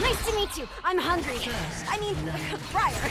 Nice to meet you. I'm hungry. I mean, Briar.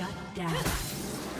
Shut down.